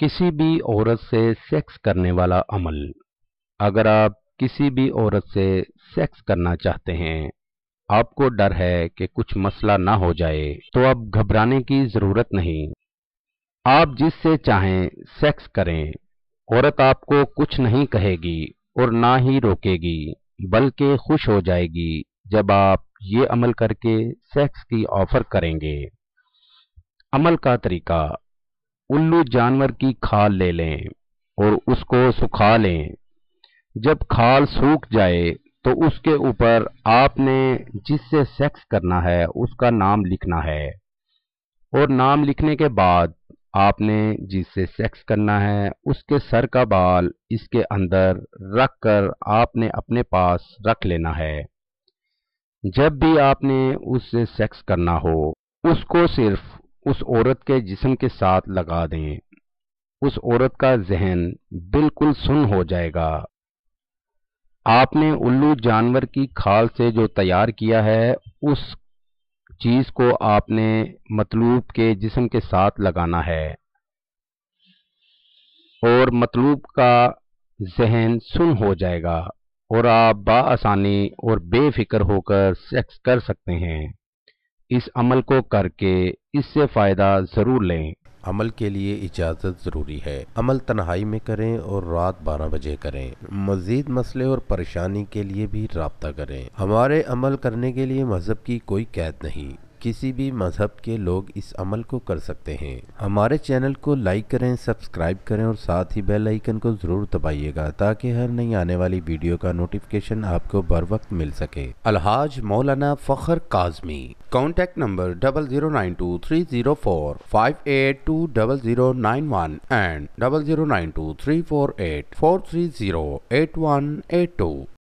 किसी भी औरत से सेक्स करने वाला अमल। अगर आप किसी भी औरत से सेक्स करना चाहते हैं, आपको डर है कि कुछ मसला ना हो जाए तो अब घबराने की ज़रूरत नहीं। आप जिससे चाहें सेक्स करें। औरत आपको कुछ नहीं कहेगी और ना ही रोकेगी, बल्कि खुश हो जाएगी जब आप ये अमल करके सेक्स की ऑफ़र करेंगे। अमल का तरीका उल्लू जानवर की खाल ले लें और उसको सुखा लें। जब खाल सूख जाए तो उसके ऊपर आपने जिससे सेक्स करना है, उसका नाम लिखना है। और नाम लिखने के बाद आपने जिससे सेक्स करना है, उसके सर का बाल इसके अंदर रख कर आपने अपने पास रख लेना है। जब भी आपने उससे सेक्स करना हो, उसको सिर्फ़ उस औरत के जिस्म के साथ लगा दें। उस औरत का जहन बिल्कुल सुन हो जाएगा। आपने उल्लू जानवर की खाल से जो तैयार किया है, उस चीज़ को आपने मतलूब के जिस्म के साथ लगाना है। और मतलूब का जहन सुन हो जाएगा और आप बासानी और बेफिक्र होकर सेक्स कर सकते हैं। इस अमल को करके इससे फ़ायदा ज़रूर लें। अमल के लिए इजाज़त ज़रूरी है। अमल तन्हाई में करें और रात 12 बजे करें। मज़ीद मसले और परेशानी के लिए भी रबता करें। हमारे अमल करने के लिए मज़हब की कोई कैद नहीं। किसी भी मज़हब के लोग इस अमल को कर सकते हैं। हमारे चैनल को लाइक करें, सब्सक्राइब करें और साथ ही बेल आइकन को ज़रूर दबाइएगा ताकि हर नई आने वाली वीडियो का नोटिफिकेशन आपको बर वक्त मिल सके। Alhaj Maulana Fakhar Kazmi. Contact number double zero nine two three zero four five eight two double zero nine one and double zero nine two three four eight four three zero eight one eight two